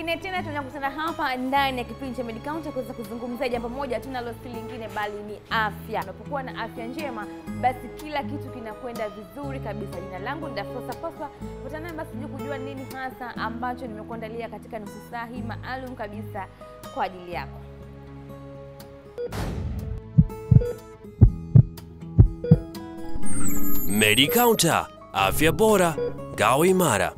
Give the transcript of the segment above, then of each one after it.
nyingine tena tunakutana hapa ndani ya kipindi cha Medicounter kuweza kuzungumzia jambo moja tu nalo si lingine bali ni afya. Unapokuwa na afya njema, basi kila kitu kinakwenda vizuri kabisa. Jina langu ni Dafosa Posa, kutana basi kujua nini hasa ambacho nimekuandalia katika nusu saa hii maalum kabisa kwa ajili yako. Medicounter, afya bora, ngao imara.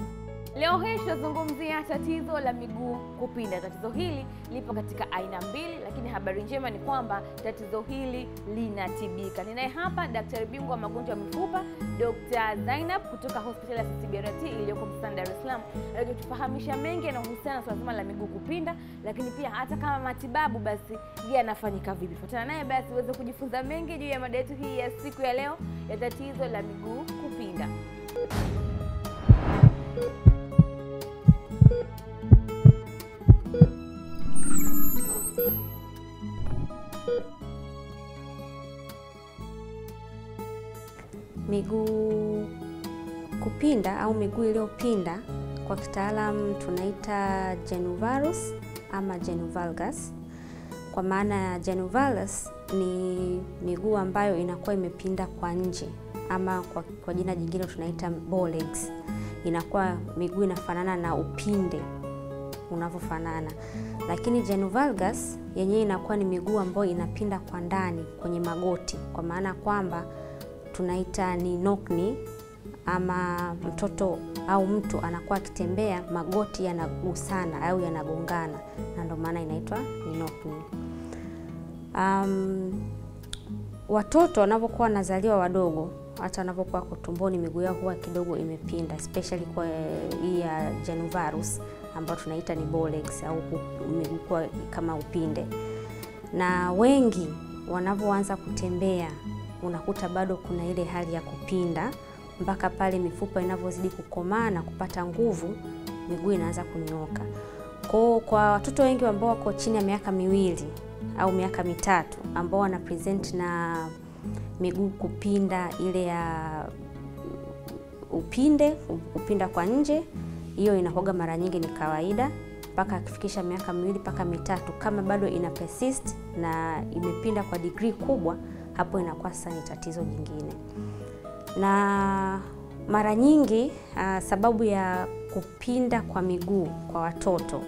Leo hii tutazungumzia tatizo la miguu kupinda. Tatizo hili lipo katika aina mbili, lakini habari njema ni kwamba tatizo hili linatibika. Ninaye hapa daktari bingwa wa magonjwa ya mifupa Dr. Zainab kutoka hospitali ya CCBRT iliyoko Msasani, Dar es Salaam, anatufahamisha mengi yanayohusiana na swala zima la miguu kupinda, lakini pia hata kama matibabu basi yanafanyika vipi. Fuatana naye basi uweze kujifunza mengi juu ya mada yetu hii ya siku ya leo ya tatizo la miguu kupinda. Miguu kupinda au miguu iliyopinda kwa kitaalam tunaita genu-varus ama genu-valgus. Kwa maana ya genu-valgus ni miguu ambayo inakuwa imepinda kwa nje ama kwa, kwa jina jingine tunaita legs. Inakuwa miguu inafanana na upinde unavyofanana, lakini genu-valgus yenyewe inakuwa ni miguu ambayo inapinda kwa ndani kwenye magoti, kwa maana kwamba tunaita ni knock-knee ama mtoto au mtu anakuwa akitembea magoti yanagusana au yanagongana, na ndio maana inaitwa ni knock-knee. Um, watoto wanapokuwa wanazaliwa wadogo, hata wanapokuwa kutumboni, tumboni, miguu yao huwa kidogo imepinda, especially kwa hii ya genu-varus ambayo tunaita ni bow legs au miguu kama upinde, na wengi wanavyoanza kutembea unakuta bado kuna ile hali ya kupinda mpaka pale mifupa inavyozidi kukomaa na kupata nguvu, miguu inaanza kunyooka. Kwa kwa watoto wengi ambao wako chini ya miaka miwili au miaka mitatu ambao wana present na miguu kupinda ile ya upinde upinda kwa nje, hiyo inakoga mara nyingi ni kawaida mpaka akifikisha miaka miwili mpaka mitatu. Kama bado ina persist na imepinda kwa degree kubwa hapo inakuwa sasa ni tatizo jingine. Na mara nyingi uh, sababu ya kupinda kwa miguu kwa watoto,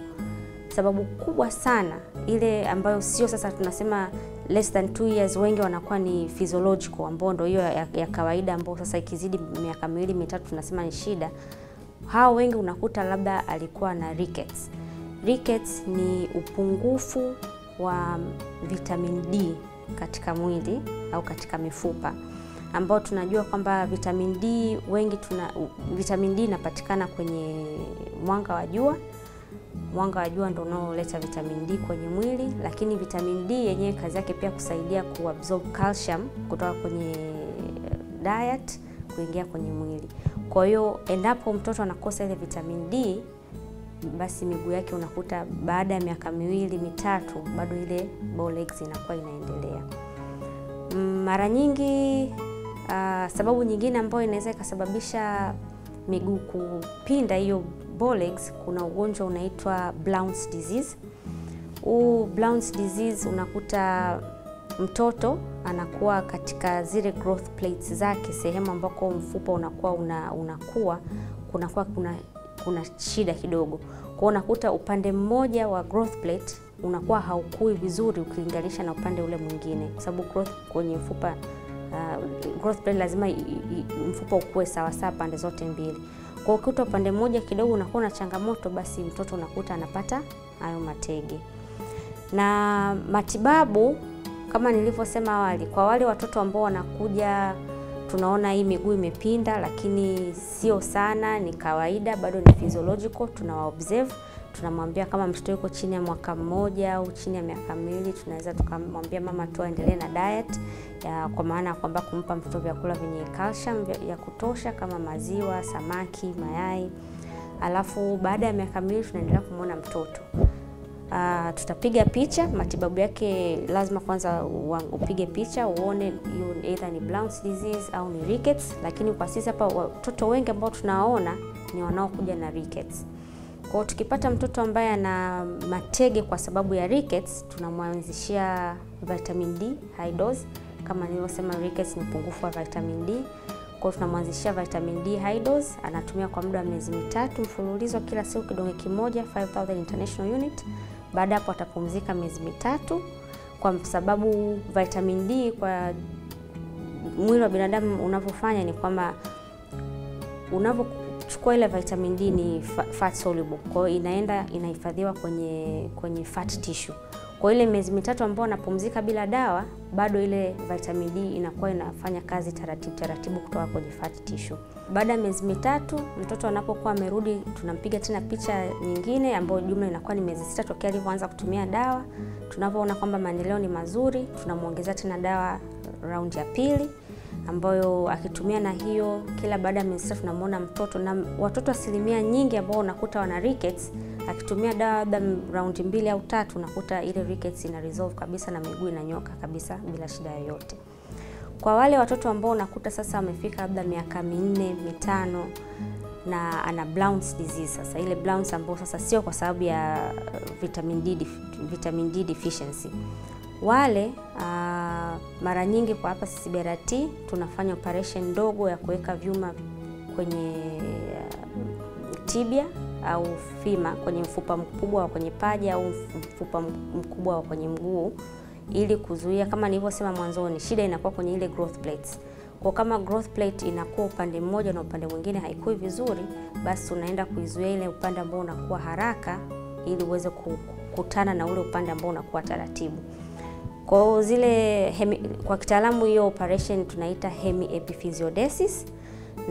sababu kubwa sana ile ambayo sio sasa tunasema less than 2 years, wengi wanakuwa ni physiological, ambao ndio hiyo ya, ya kawaida, ambao sasa ikizidi miaka miwili mitatu tunasema ni shida. Hao wengi unakuta labda alikuwa na rickets. Rickets ni upungufu wa vitamin D katika mwili au katika mifupa ambao tunajua kwamba vitamin D wengi tuna vitamin D inapatikana kwenye mwanga wa jua. Mwanga wa jua ndio unaoleta vitamin D kwenye mwili, lakini vitamin D yenyewe kazi yake pia kusaidia kuabsorb calcium kutoka kwenye diet kuingia kwenye mwili. Kwa hiyo endapo mtoto anakosa ile vitamin D basi miguu yake unakuta baada ya miaka miwili mitatu bado ile bow legs inakuwa inaendelea. Mara nyingi uh, sababu nyingine ambayo inaweza ikasababisha miguu kupinda hiyo bow legs, kuna ugonjwa unaitwa Blount's disease. Huu Blount's disease unakuta mtoto anakuwa katika zile growth plates zake, sehemu ambako mfupa unakuwa una, unakuwa kunakuwa kuna kuna shida kidogo. Kwa unakuta upande mmoja wa growth plate unakuwa haukui vizuri ukilinganisha na upande ule mwingine, kwa sababu growth kwenye mfupa uh, growth plate lazima i, i, mfupa ukue sawa sawa pande zote mbili. Kwa ukuta upande mmoja kidogo unakuwa na changamoto, basi mtoto unakuta anapata hayo matege. Na matibabu kama nilivyosema awali, kwa wale watoto ambao wanakuja tunaona hii miguu imepinda, lakini sio sana, ni kawaida, bado ni physiological. Tunawa observe, tunamwambia kama mtoto yuko chini ya mwaka mmoja au chini ya miaka miwili, tunaweza tukamwambia mama tu aendelee na diet ya, kwa maana ya kwamba kumpa mtoto vyakula vyenye calcium ya kutosha kama maziwa, samaki, mayai. Alafu baada ya miaka miwili tunaendelea kumwona mtoto Uh, tutapiga picha. Matibabu yake lazima kwanza upige picha uone either ni Blount's disease au ni rickets, lakini kwa sisi hapa watoto wengi ambao tunaona ni wanaokuja na rickets. hiyo tukipata mtoto ambaye ana matege kwa sababu ya rickets, tunamwanzishia vitamin D high dose. Kama nilivyosema, rickets ni upungufu wa vitamin D. Kwa hiyo tunamwanzishia vitamin D high dose, anatumia kwa muda wa miezi mitatu mfululizo, kila siku kidonge kimoja 5000 international unit. Baada hapo atapumzika miezi mitatu, kwa sababu vitamin D kwa mwili wa binadamu unavyofanya ni kwamba unavyochukua ile vitamin D ni fat soluble, kwa hiyo inaenda inahifadhiwa kwenye kwenye fat tissue. Kwa ile miezi mitatu ambao anapumzika bila dawa, bado ile vitamin D inakuwa inafanya kazi taratibu taratibu kutoka kwenye fat tissue. Baada ya miezi mitatu, mtoto anapokuwa amerudi, tunampiga tena picha nyingine ambayo jumla inakuwa ni miezi sita tokea alivyoanza kutumia dawa. Tunapoona kwamba maendeleo ni mazuri, tunamwongezea tena dawa raundi ya pili ambayo akitumia na hiyo kila baada ya miezi sita tunamwona mtoto na watoto asilimia nyingi ambao unakuta wana rickets, akitumia dawa labda raundi mbili au tatu, unakuta ile rickets ina resolve kabisa na miguu inanyoka kabisa bila shida yoyote. Kwa wale watoto ambao unakuta sasa wamefika labda miaka minne mitano na ana Blount's disease, sasa ile Blount's ambayo sasa sio kwa sababu ya vitamin D, vitamin D deficiency wale uh, mara nyingi kwa hapa sisi BRT tunafanya operation ndogo ya kuweka vyuma kwenye uh, tibia au fima kwenye mfupa mkubwa wa kwenye paja au mfupa mkubwa wa kwenye mguu ili kuzuia, kama nilivyosema mwanzoni, shida inakuwa kwenye ile growth plates. Kwa kama growth plate inakuwa upande mmoja na upande mwingine haikui vizuri, basi unaenda kuizuia ile upande ambao unakuwa haraka ili uweze kukutana na ule upande ambao unakuwa taratibu. Kwa zile hemi, kwa kitaalamu hiyo operation tunaita hemiepiphysiodesis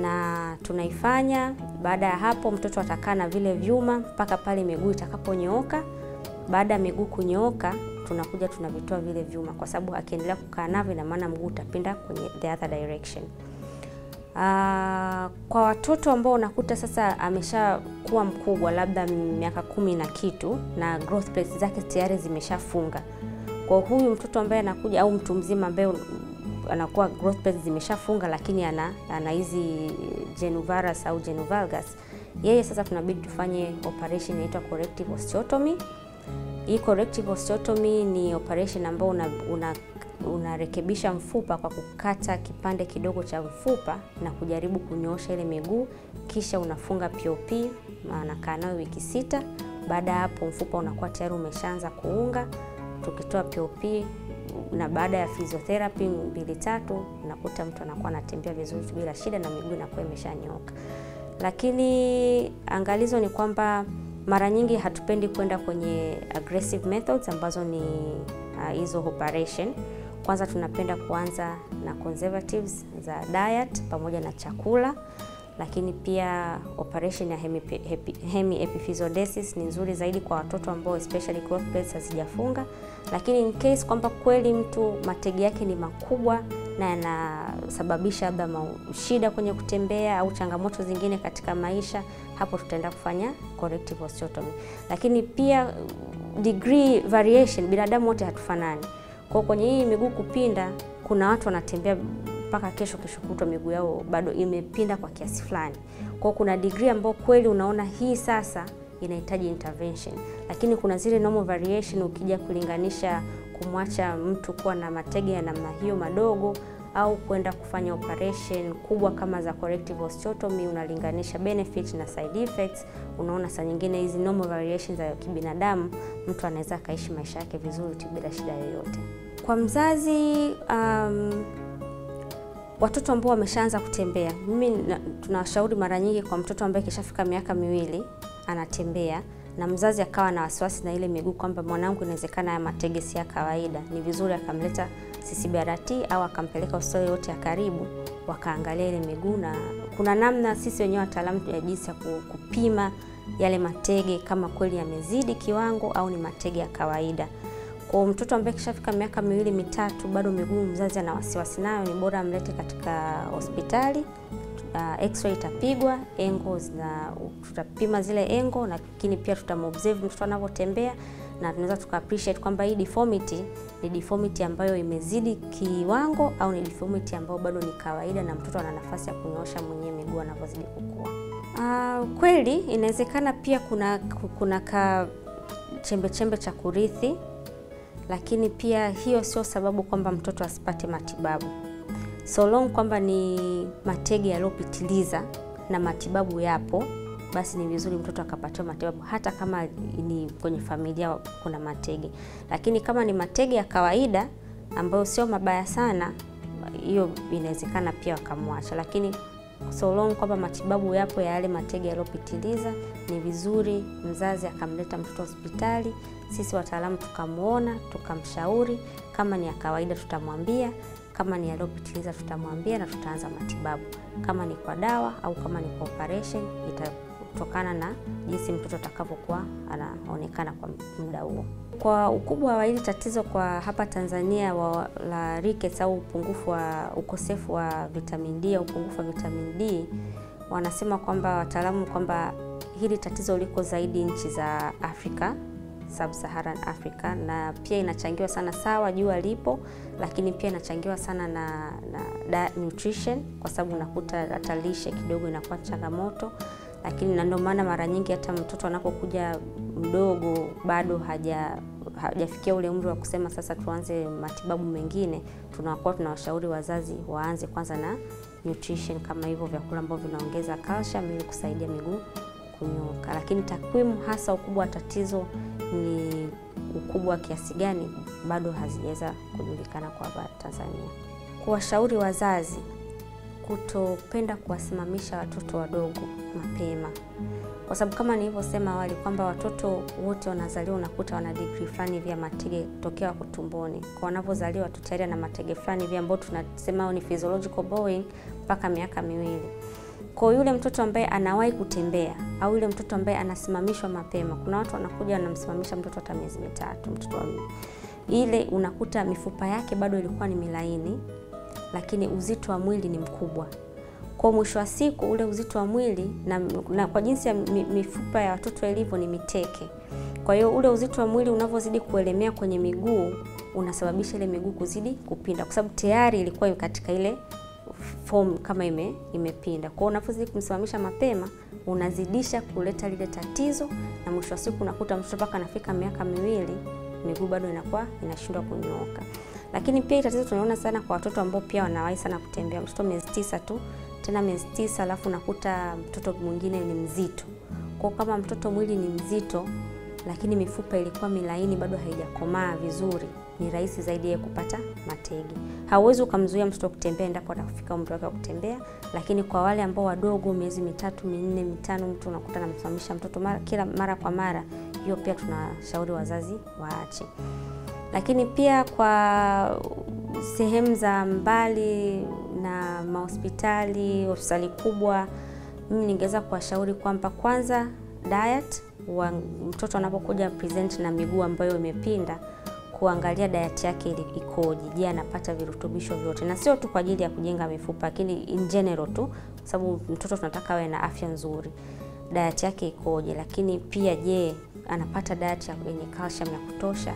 na tunaifanya. Baada ya hapo, mtoto atakaa na vile vyuma mpaka pale miguu itakaponyooka. Baada ya miguu kunyooka, tunakuja tunavitoa vile vyuma, kwa sababu akiendelea kukaa navyo, ina maana mguu utapinda kwenye the other direction. Uh, kwa watoto ambao unakuta sasa ameshakuwa mkubwa, labda miaka kumi na kitu na growth plates zake tayari zimeshafunga kwa huyu mtoto ambaye anakuja au mtu mzima ambaye anakuwa growth plates zimeshafunga, lakini ana ana hizi genu-varus au genuvalgus. yeye sasa tunabidi tufanye operation inaitwa corrective osteotomy. Hii corrective osteotomy ni operation ambayo una, una unarekebisha mfupa kwa kukata kipande kidogo cha mfupa na kujaribu kunyoosha ile miguu, kisha unafunga POP, anakaa nayo wiki sita. Baada ya hapo mfupa unakuwa tayari umeshaanza kuunga tukitoa POP na baada ya physiotherapy mbili tatu, unakuta mtu anakuwa anatembea vizuri bila shida na miguu inakuwa imeshanyoka. Lakini angalizo ni kwamba mara nyingi hatupendi kwenda kwenye aggressive methods ambazo ni hizo uh, operation. Kwanza tunapenda kuanza na conservatives za diet pamoja na chakula lakini pia operation ya hemiepiphysiodesis ni nzuri zaidi kwa watoto ambao especially growth plates hazijafunga. Lakini in case kwamba kweli mtu matege yake ni makubwa na yanasababisha labda shida kwenye kutembea au changamoto zingine katika maisha, hapo tutaenda kufanya corrective osteotomy. Lakini pia degree variation, binadamu wote hatufanani. Kwa kwenye hii miguu kupinda, kuna watu wanatembea mpaka kesho kesho kutwa miguu yao bado imepinda kwa kiasi fulani. Kwa kuna degree ambayo kweli unaona hii sasa inahitaji intervention, lakini kuna zile normal variation. Ukija kulinganisha kumwacha mtu kuwa na matege ya namna hiyo madogo au kwenda kufanya operation kubwa kama za corrective osteotomy, unalinganisha benefit na side effects, unaona saa nyingine hizi normal variations za kibinadamu mtu anaweza akaishi maisha yake vizuri tu bila shida yoyote. Kwa mzazi um, watoto ambao wameshaanza kutembea, mimi tunawashauri mara nyingi kwa mtoto ambaye kishafika miaka miwili anatembea na mzazi akawa na wasiwasi na ile miguu kwamba mwanangu inawezekana ya matege si ya kawaida, ni vizuri akamleta CCBRT au akampeleka hospitali yote ya karibu wakaangalia ile miguu, na kuna namna sisi wenyewe wataalamu ya jinsi ya kupima yale matege kama kweli yamezidi kiwango au ni matege ya kawaida. Kwa mtoto ambaye kishafika miaka miwili mitatu, bado miguu mzazi ana wasiwasi nayo, ni bora amlete katika hospitali. Uh, x-ray itapigwa engo na tutapima zile engo, lakini pia tutamobserve mtoto anavyotembea na tunaweza tuka appreciate kwamba hii deformity ni deformity ambayo imezidi kiwango au ni deformity ambayo bado ni kawaida na mtoto ana nafasi ya kunyoosha mwenyewe miguu anavyozidi kukua. Uh, kweli inawezekana pia kuna kuna ka chembe chembe cha kurithi, lakini pia hiyo sio sababu kwamba mtoto asipate matibabu. So long kwamba ni matege yaliyopitiliza na matibabu yapo, basi ni vizuri mtoto akapatiwa matibabu hata kama ni kwenye familia kuna matege. Lakini kama ni matege ya kawaida ambayo sio mabaya sana, hiyo inawezekana pia wakamwacha, lakini so long kwamba matibabu yapo ya yale matege yaliyopitiliza, ni vizuri mzazi akamleta mtoto hospitali, sisi wataalamu tukamwona, tukamshauri. Kama ni ya kawaida tutamwambia, kama ni yaliyopitiliza tutamwambia na tutaanza matibabu. Kama ni kwa dawa au kama ni kwa operation, itatokana na jinsi mtoto atakavyokuwa anaonekana kwa muda huo. Kwa ukubwa wa hili tatizo kwa hapa Tanzania wa, la rickets au upungufu wa ukosefu wa vitamin D au upungufu wa vitamin D, wanasema kwamba wataalamu kwamba hili tatizo liko zaidi nchi za Afrika Sub-Saharan Africa, na pia inachangiwa sana sawa, jua lipo, lakini pia inachangiwa sana na, na da, nutrition kwa sababu unakuta hata lishe kidogo inakuwa changamoto lakini na ndio maana mara nyingi hata mtoto anapokuja mdogo bado haja hajafikia ule umri wa kusema sasa tuanze matibabu mengine, tunakuwa tunawashauri wazazi waanze kwanza na nutrition kama hivyo vyakula ambavyo vinaongeza calcium ili kusaidia miguu kunyooka. Lakini takwimu hasa ukubwa wa tatizo ni ukubwa wa kiasi gani bado hazijaweza kujulikana kwa Tanzania. Kuwashauri wazazi kutopenda kuwasimamisha watoto wadogo mapema, kwa sababu kama nilivyosema awali kwamba watoto wote wanazaliwa unakuta wana degree fulani vya matege tokea wako tumboni, kwa wanapozaliwa tu tayari na matege fulani vya ambao tunasema ni physiological bowing mpaka miaka miwili. Kwa yule mtoto ambaye anawahi kutembea au yule mtoto ambaye anasimamishwa mapema, kuna watu wanakuja wanamsimamisha mtoto hata miezi mitatu, mtoto wa ile unakuta mifupa yake bado ilikuwa ni milaini lakini uzito wa mwili ni mkubwa. Kwa mwisho wa siku ule uzito wa mwili na, na kwa jinsi ya mifupa ya watoto ilivyo ni miteke. Kwa hiyo ule uzito wa mwili unavyozidi kuelemea kwenye miguu unasababisha ile miguu kuzidi kupinda, kwa sababu tayari ilikuwa katika ile form kama ime, imepinda. Kwa hiyo unapozidi kumsimamisha mapema unazidisha kuleta lile tatizo, na mwisho wa siku unakuta mtoto mpaka anafika miaka miwili miguu bado inakuwa inashindwa kunyooka lakini pia tatizo tunaona sana kwa watoto ambao pia wanawahi sana kutembea. Mtoto miezi tisa tu, tena miezi tisa, alafu unakuta mtoto mwingine ni mzito. Kwa kama mtoto mwili ni mzito, lakini mifupa ilikuwa milaini bado haijakomaa vizuri, ni rahisi zaidi yeye kupata matege. Hauwezi ukamzuia mtoto kutembea endapo atakufika umri wake wa kutembea, lakini kwa wale ambao wadogo, miezi mitatu, minne, mitano, mtu unakuta anamsimamisha mtoto mara, kila mara kwa mara, hiyo pia tunashauri wazazi waache. Lakini pia kwa sehemu za mbali na mahospitali, hospitali kubwa, mimi ningeweza kuwashauri kwamba kwanza diet wa mtoto anapokuja present na miguu ambayo imepinda, kuangalia diet yake ikoje. Je, anapata virutubisho vyote, na sio tu kwa ajili ya kujenga mifupa, lakini in general tu, kwa sababu mtoto tunataka awe na afya nzuri. Diet yake ikoje? Lakini pia je, anapata diet yenye calcium ya kutosha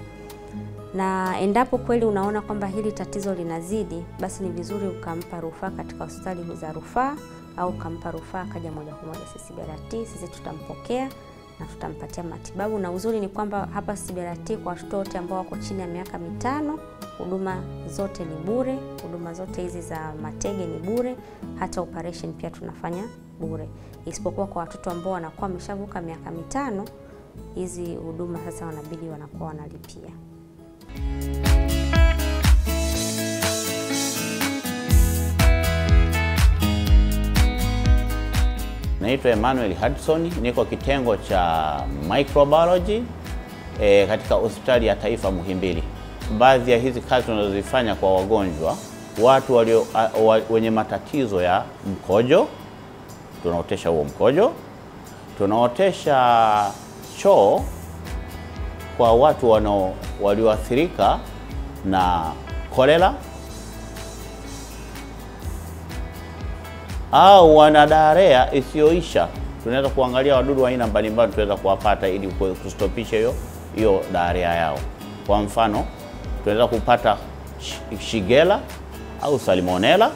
na endapo kweli unaona kwamba hili tatizo linazidi, basi ni vizuri ukampa rufaa katika hospitali za rufaa au ukampa rufaa akaja moja kwa moja CCBRT. Sisi tutampokea na tutampatia matibabu, na uzuri ni kwamba hapa CBRT kwa watoto wote ambao wako chini ya miaka mitano, huduma zote ni bure. Huduma zote hizi za matege ni bure, hata operation pia tunafanya bure, isipokuwa kwa watoto ambao wanakuwa wameshavuka miaka mitano, hizi huduma sasa wanabidi wanakuwa wanalipia. Naitwa Emmanuel Hudson, niko kitengo cha microbiology e, katika hospitali ya taifa Muhimbili. Baadhi ya hizi kazi tunazozifanya kwa wagonjwa watu walio wa, wenye matatizo ya mkojo, tunaotesha huo mkojo, tunaotesha choo kwa watu walioathirika na kolera au wana darea isiyoisha. Tunaweza kuangalia wadudu wa aina mbalimbali tunaweza kuwapata ili kustopisha hiyo hiyo darea yao. Kwa mfano, tunaweza kupata shigela au Salmonella,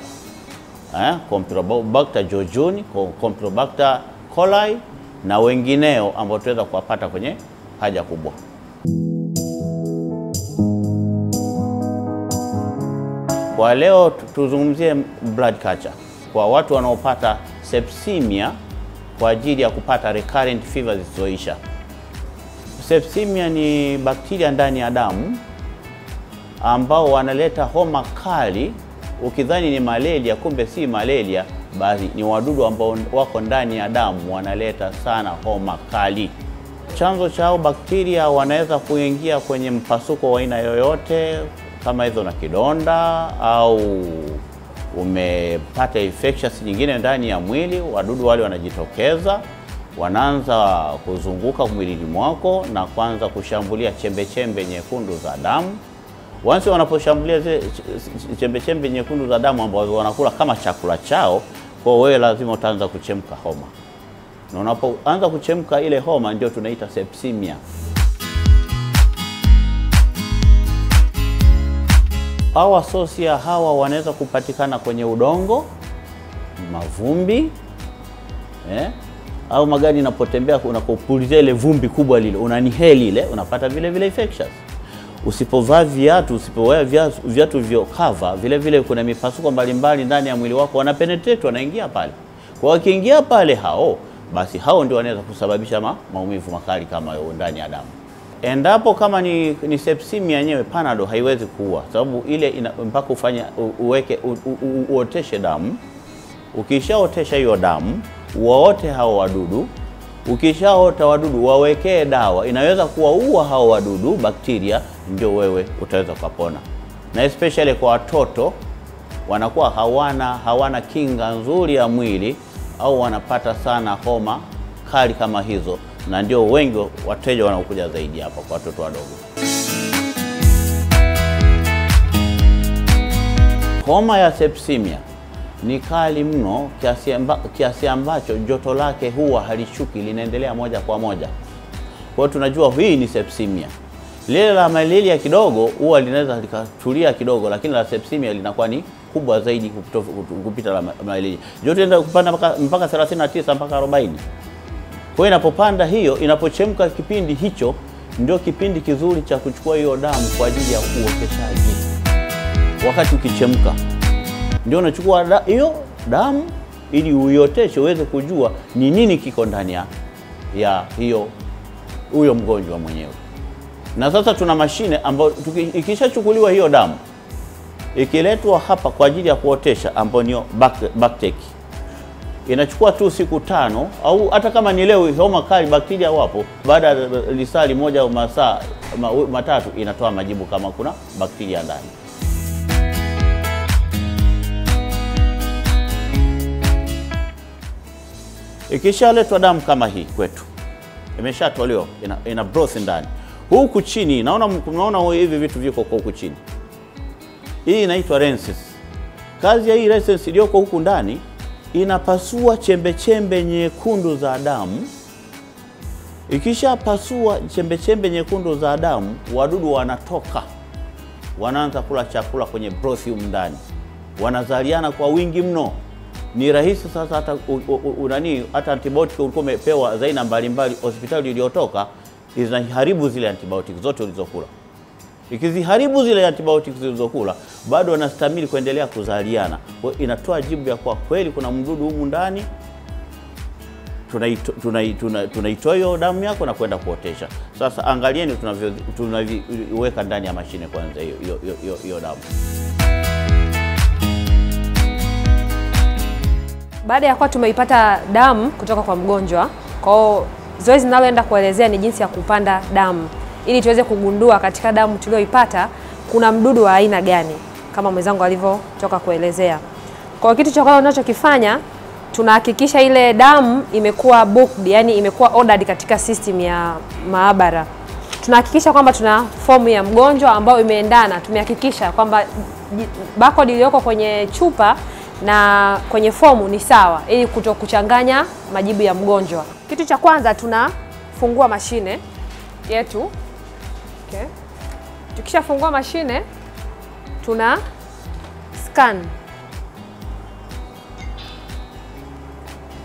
eh, Campylobacter jejuni, Campylobacter coli na wengineo ambao tunaweza kuwapata kwenye haja kubwa. Kwa leo tuzungumzie blood culture kwa watu wanaopata sepsimia kwa ajili ya kupata recurrent fever zisizoisha. Sepsimia ni bakteria ndani ya damu ambao wanaleta homa kali. Ukidhani ni malaria, kumbe si malaria, basi ni wadudu ambao wako ndani ya damu wanaleta sana homa kali. Chanzo chao bakteria wanaweza kuingia kwenye mpasuko wa aina yoyote, kama hizo na kidonda au umepata infections nyingine ndani ya mwili. Wadudu wale wanajitokeza, wanaanza kuzunguka mwilini mwako na kuanza kushambulia chembechembe chembe nyekundu za damu. Wansi wanaposhambulia zile ch- ch- chembe chembe nyekundu za damu ambazo wanakula kama chakula chao, kwa wewe lazima utaanza kuchemka homa, na unapoanza kuchemka ile homa ndio tunaita sepsimia. Hawa sosia hawa wanaweza kupatikana kwenye udongo, mavumbi eh? au magari inapotembea unakopulizia ile vumbi kubwa lile, unaniheli ile, unapata vile vile infections. Usipovaa viatu, usipowea viatu, viatu cover, vile vile kuna mipasuko mbalimbali ndani ya mwili wako, wanapenetrate, wanaingia pale. Kwa wakiingia pale hao, basi hao ndio wanaweza kusababisha ma, maumivu makali kama ndani ya damu. Endapo kama ni, ni sepsimia yenyewe, panado haiwezi kuua, sababu ile ina, mpaka ufanye u- uweke u, u, u, uoteshe damu Ukishaotesha hiyo damu, waote hao wadudu. Ukishaota wadudu, wawekee dawa inaweza kuwaua hao wadudu bakteria, ndio wewe utaweza kupona. Na especially kwa watoto wanakuwa hawana hawana kinga nzuri ya mwili, au wanapata sana homa kali kama hizo, na ndio wengi wateja wanaokuja zaidi hapa kwa watoto wadogo. Homa ya sepsimia ni kali mno kiasi, amba, kiasi ambacho joto lake huwa halishuki, linaendelea moja kwa moja. Kwa hiyo tunajua hii ni sepsimia. Lile la malaria kidogo huwa linaweza likatulia kidogo, lakini la sepsimia linakuwa ni kubwa zaidi kupita la ma- malaria. Joto linaenda kupanda mpaka 39 mpaka 40. Kwa inapopanda hiyo, inapochemka kipindi hicho, ndio kipindi kizuri cha kuchukua hiyo damu kwa ajili ya uoteshaji. Wakati ukichemka ndio unachukua da- hiyo damu ili uioteshe uweze kujua ni nini kiko ndani ya hiyo huyo mgonjwa mwenyewe. Na sasa tuna mashine ambayo ikishachukuliwa hiyo damu ikiletwa hapa kwa ajili ya kuotesha ambayo niyo backtec inachukua tu siku tano au hata kama ni leo homa kali bakteria wapo, baada ya lisali moja au masaa ma, matatu inatoa majibu kama kuna bakteria ndani. Ikishaletwa damu kama hii kwetu, imeshatolewa ina, ina broth ndani. Huku chini naona naona hivi vitu viko huku chini, hii inaitwa lenses. Kazi ya hii lenses iliyoko huku ndani inapasua chembechembe chembe nyekundu za damu. Ikishapasua chembe chembe nyekundu za damu, wadudu wanatoka, wanaanza kula chakula kwenye brothi ndani, wanazaliana kwa wingi mno. Ni rahisi sasa hata unani hata antibiotic ulikuwa umepewa za aina mbalimbali hospitali iliyotoka, zinaharibu zile antibiotic zote ulizokula. Ikiziharibu zile antibiotics zilizokula, bado wanastamili kuendelea kuzaliana. Kwa hiyo inatoa jibu ya kwa kweli kuna mdudu humu ndani, tunaitoa tuna, tuna- tunaitoa hiyo damu yako na kwenda kuotesha. Sasa angalieni tunaviweka ndani ya mashine kwanza hiyo damu. Baada ya kuwa tumeipata damu kutoka kwa mgonjwa, kwao zoezi linaloenda kuelezea ni jinsi ya kupanda damu ili tuweze kugundua katika damu tulioipata kuna mdudu wa aina gani, kama mwenzangu alivyotoka kuelezea. Kwa kitu cha kwanza tunachokifanya tunahakikisha ile damu imekuwa booked, yani imekuwa ordered katika system ya maabara. Tunahakikisha kwamba tuna fomu ya mgonjwa ambayo imeendana. Tumehakikisha kwamba barcode iliyoko kwenye chupa na kwenye fomu ni sawa, ili kuto kuchanganya majibu ya mgonjwa. Kitu cha kwanza tunafungua mashine yetu okay. Tukishafungua mashine tuna scan.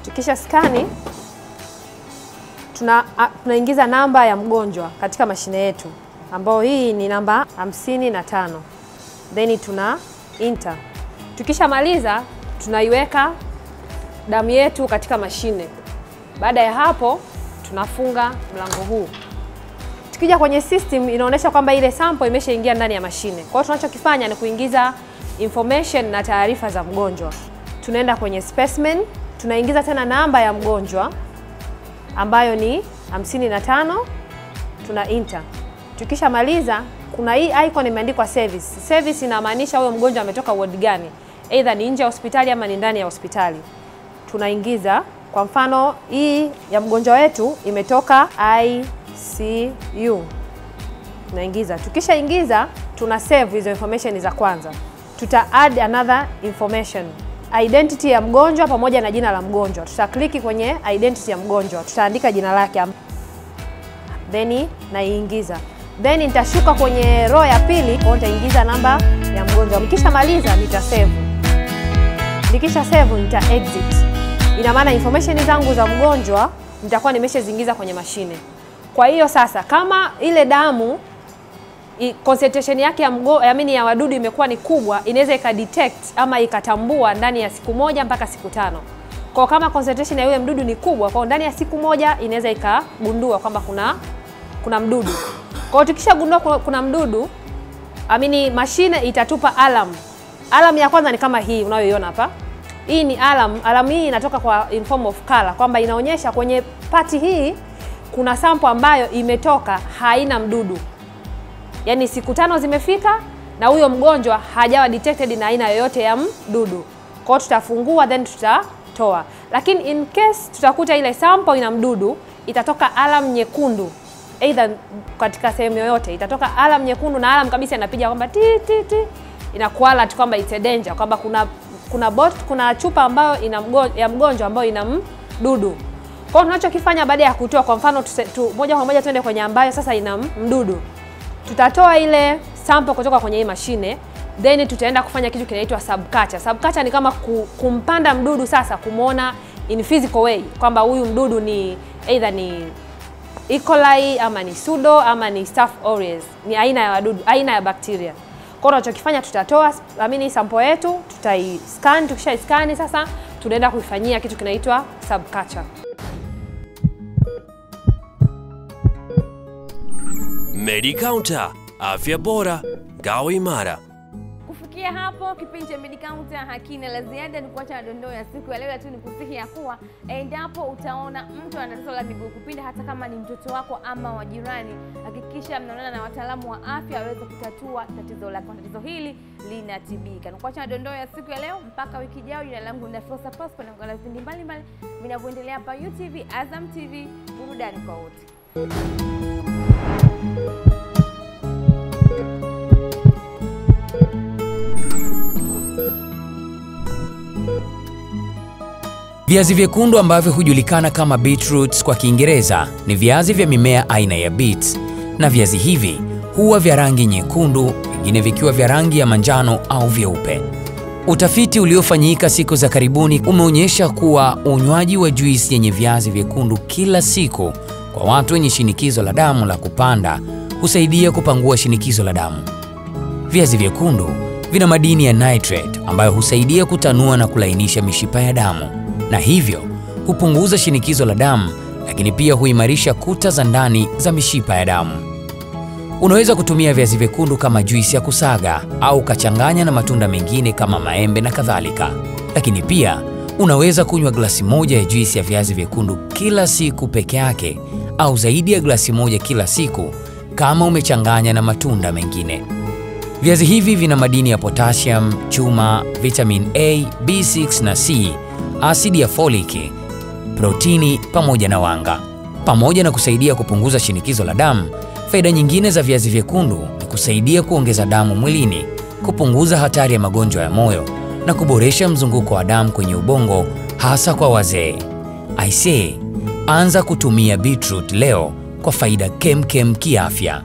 Tukisha skani tuna, a, tunaingiza namba ya mgonjwa katika mashine yetu ambayo hii ni namba hamsini na tano then tuna enter. Tukishamaliza tunaiweka damu yetu katika mashine. Baada ya hapo tunafunga mlango huu. Tukija kwenye system inaonyesha kwamba ile sample imeshaingia ndani ya mashine. Kwa hiyo tunachokifanya ni kuingiza information na taarifa za mgonjwa. Tunaenda kwenye specimen, tunaingiza tena namba ya mgonjwa ambayo ni 55 tuna enter. Tukishamaliza kuna hii icon imeandikwa service. Service inamaanisha huyo mgonjwa ametoka ward gani, either ni nje ya hospitali ama ni ndani ya hospitali. Tunaingiza kwa mfano hii ya mgonjwa wetu imetoka ICU, tunaingiza. Tukishaingiza tuna save hizo information za kwanza, tuta add another information identity ya mgonjwa pamoja na jina la mgonjwa. Tutakliki kwenye identity ya mgonjwa, tutaandika jina lake then naiingiza, then nitashuka kwenye row ya pili, kwa nitaingiza namba ya mgonjwa. Nikishamaliza nita save, nikisha save nita exit. Ina maana information zangu za mgonjwa nitakuwa nimeshaziingiza kwenye mashine. Kwa hiyo sasa, kama ile damu i- concentration yake ya mgo, I mean ya wadudu imekuwa ni kubwa, inaweza ikadetect ama ikatambua ndani ya siku moja mpaka siku tano. Kwa kama concentration ya yule mdudu ni kubwa, kwa ndani ya siku moja inaweza ikagundua kwamba kuna kuna mdudu. Kwa tukishagundua kuna- kuna mdudu, amini mashine itatupa alarm. Alarm ya kwanza ni kama hii unayoiona hapa. Hii ni alarm. Alarm hii inatoka kwa in form of color kwamba inaonyesha kwenye pati hii kuna sampo ambayo imetoka haina mdudu yaani siku tano zimefika na huyo mgonjwa hajawa detected na aina yoyote ya mdudu. Kwa hiyo tutafungua then tutatoa, lakini in case tutakuta ile sample ina mdudu, itatoka alam nyekundu either katika sehemu yoyote, itatoka alam nyekundu na alam kabisa inapiga kwamba ti ti ti, inakuwa alert kwamba it's a danger, kwamba kuna kuna bot, kuna chupa ambayo ina mgonjwa, ya mgonjwa ambayo ina mdudu. Kwa hiyo tunachokifanya baada ya kutoa, kwa mfano tuse, tu, moja kwa moja tuende kwenye ambayo sasa ina mdudu tutatoa ile sample kutoka kwenye hii mashine then tutaenda kufanya kitu kinaitwa subculture. Subculture ni kama ku, kumpanda mdudu sasa, kumwona in physical way kwamba huyu mdudu ni either ni E. coli ama ni sudo ama ni staph aureus, ni aina ya wadudu, aina ya bakteria. Kwa hiyo tunachokifanya tutatoa amini sample yetu, tutaiscan. Tukisha scan sasa tunaenda kuifanyia kitu kinaitwa subculture. Medicounter, afya bora, ngao imara. Kufikia hapo kipindi cha Medicounter hakina la ziada, ni kuacha na dondoo ya siku ya leo tu. Ni kusihi ya kuwa endapo utaona mtu ana tatizo la miguu kupinda, hata kama ni mtoto wako ama wa jirani, hakikisha mnaonana na wataalamu wa afya waweze kutatua tatizo lako. Tatizo hili linatibika. Ni kuacha na dondoo ya siku ya leo mpaka wiki ijayo. Jina langu ni Fosa Pasco, na kuangalia vipindi mbalimbali vinavyoendelea hapa UTV, Azam TV, burudani kwa wote. Viazi vyekundu ambavyo hujulikana kama beetroots kwa Kiingereza ni viazi vya mimea aina ya beet, na viazi hivi huwa vya rangi nyekundu, vingine vikiwa vya rangi ya manjano au vyeupe. Utafiti uliofanyika siku za karibuni umeonyesha kuwa unywaji wa juisi yenye viazi vyekundu kila siku kwa watu wenye shinikizo la damu la kupanda husaidia kupangua shinikizo la damu. Viazi vyekundu vina madini ya nitrate ambayo husaidia kutanua na kulainisha mishipa ya damu na hivyo hupunguza shinikizo la damu, lakini pia huimarisha kuta za ndani za mishipa ya damu. Unaweza kutumia viazi vyekundu kama juisi ya kusaga au kachanganya na matunda mengine kama maembe na kadhalika. Lakini pia unaweza kunywa glasi moja ya juisi ya viazi vyekundu kila siku peke yake au zaidi ya glasi moja kila siku kama umechanganya na matunda mengine. Viazi hivi vina madini ya potassium, chuma, vitamin A, B6 na C, asidi ya folic, protini pamoja na wanga. Pamoja na kusaidia kupunguza shinikizo la damu, faida nyingine za viazi vyekundu ni kusaidia kuongeza damu mwilini, kupunguza hatari ya magonjwa ya moyo na kuboresha mzunguko wa damu kwenye ubongo hasa kwa wazee. Aisee, anza kutumia beetroot leo kwa faida kemkem kiafya.